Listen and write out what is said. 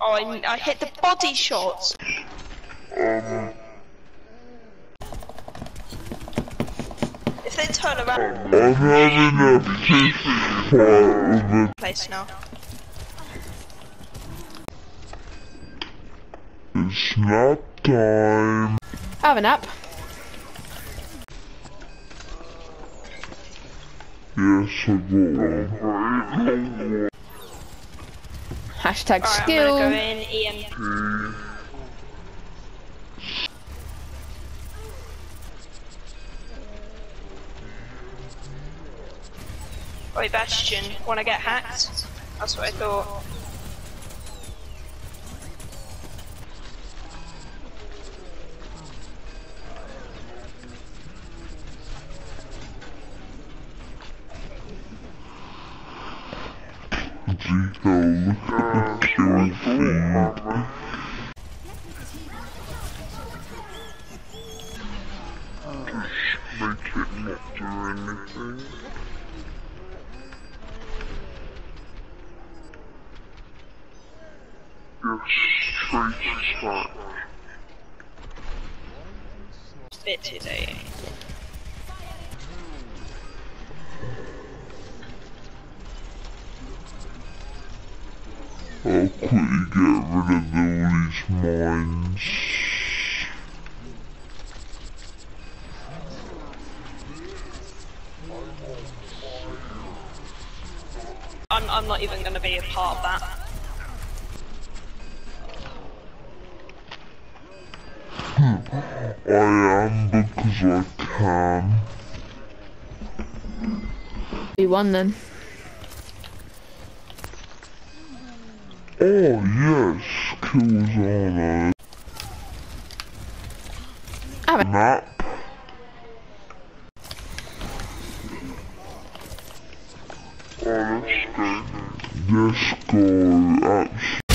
Oh, I, I hit the body shots. If they turn around, I'm having a fist fight with a place now. It's nap time. Have a nap. Yes, I got one. Hashtag Alright, skill. Go in. Oi, Bastion, wanna get hacked? That's what I thought. Gee, look at the kill feed. Just make it not do anything. Just straight attack. Bit too I'll quickly get rid of all these mines. I'm, I'm not even gonna be a part of that. I am because I can. We won then. Oh yes, kills on a Have a. Oh, go. Let's. Absolutely.